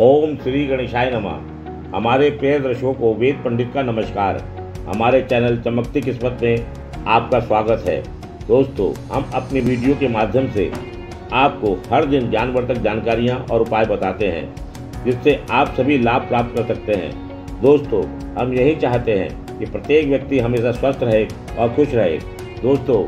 ओम श्री गणेशाय नमः। हमारे प्रिय दर्शकों को वेद पंडित का नमस्कार। हमारे चैनल चमकती किस्मत में आपका स्वागत है। दोस्तों, हम अपनी वीडियो के माध्यम से आपको हर दिन जानवर्धक जानकारियाँ और उपाय बताते हैं, जिससे आप सभी लाभ प्राप्त कर सकते हैं। दोस्तों, हम यही चाहते हैं कि प्रत्येक व्यक्ति हमेशा स्वस्थ रहे और खुश रहे। दोस्तों,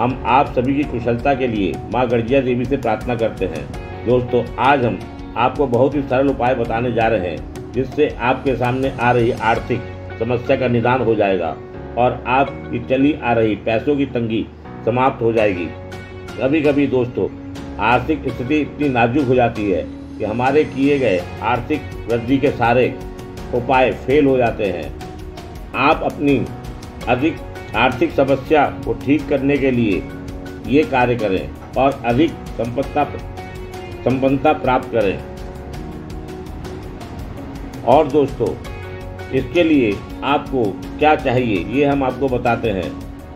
हम आप सभी की कुशलता के लिए माँ गढ़िया देवी से प्रार्थना करते हैं। दोस्तों, आज हम आपको बहुत ही सरल उपाय बताने जा रहे हैं, जिससे आपके सामने आ रही आर्थिक समस्या का निदान हो जाएगा और आपकी चली आ रही पैसों की तंगी समाप्त हो जाएगी। कभी कभी दोस्तों, आर्थिक स्थिति इतनी नाजुक हो जाती है कि हमारे किए गए आर्थिक वृद्धि के सारे उपाय फेल हो जाते हैं। आप अपनी अधिक आर्थिक समस्या को ठीक करने के लिए ये कार्य करें और अधिक संपत्ता संपन्नता प्राप्त करें। और दोस्तों, इसके लिए आपको क्या चाहिए, ये हम आपको बताते हैं।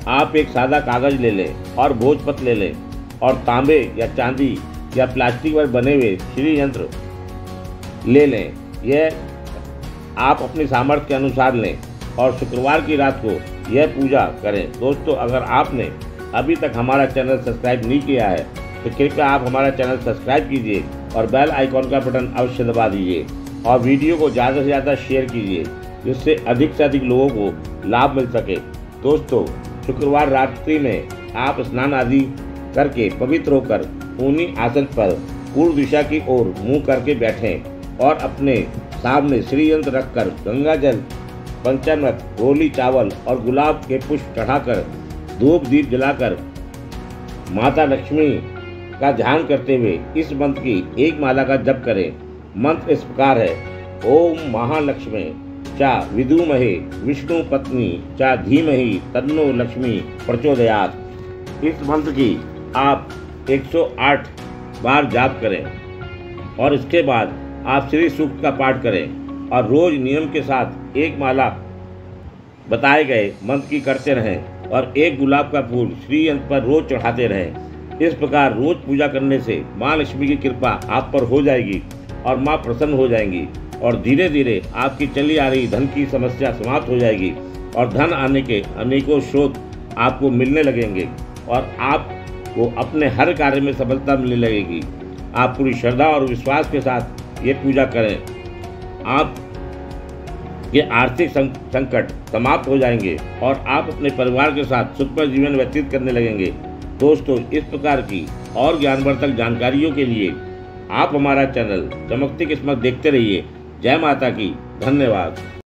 आप एक सादा कागज़ ले लें और भोजपत्र ले लें और तांबे या चांदी या प्लास्टिक पर बने हुए श्री यंत्र ले लें। यह आप अपनी सामर्थ्य के अनुसार लें और शुक्रवार की रात को यह पूजा करें। दोस्तों, अगर आपने अभी तक हमारा चैनल सब्सक्राइब नहीं किया है तो कृपया आप हमारा चैनल सब्सक्राइब कीजिए और बेल आइकॉन का बटन अवश्य दबा दीजिए और वीडियो को ज़्यादा से ज़्यादा शेयर कीजिए, जिससे अधिक से अधिक लोगों को लाभ मिल सके। दोस्तों, शुक्रवार रात्रि में आप स्नान आदि करके पवित्र होकर ऊनी आसन पर पूर्व दिशा की ओर मुँह करके बैठें और अपने सामने श्रीयंत्र रखकर गंगा जल, पंचामृत होली चावल और गुलाब के पुष्प चढ़ाकर धूप दीप जलाकर माता लक्ष्मी का ध्यान करते हुए इस मंत्र की एक माला का जप करें। मंत्र इस प्रकार है, ओम महालक्ष्मी चा विदुमहे, विष्णु पत्नी चा धीमहि, तन्नो लक्ष्मी प्रचोदयात। इस मंत्र की आप 108 बार जाप करें और इसके बाद आप श्री सूक्त का पाठ करें और रोज नियम के साथ एक माला बताए गए मंत्र की करते रहें और एक गुलाब का फूल श्री अंत पर रोज चढ़ाते रहें। इस प्रकार रोज पूजा करने से माँ लक्ष्मी की कृपा आप पर हो जाएगी और माँ प्रसन्न हो जाएँगी और धीरे धीरे आपकी चली आ रही धन की समस्या समाप्त हो जाएगी और धन आने के अनेकों स्रोत आपको मिलने लगेंगे और आपको अपने हर कार्य में सफलता मिलने लगेगी। आप पूरी श्रद्धा और विश्वास के साथ ये पूजा करें। आप ये आर्थिक संकट समाप्त हो जाएँगे और आप अपने परिवार के साथ सुखमय जीवन व्यतीत करने लगेंगे। दोस्तों, इस प्रकार की और ज्ञानवर्धक जानकारियों के लिए आप हमारा चैनल चमकती किस्मत देखते रहिए। जय माता की, धन्यवाद।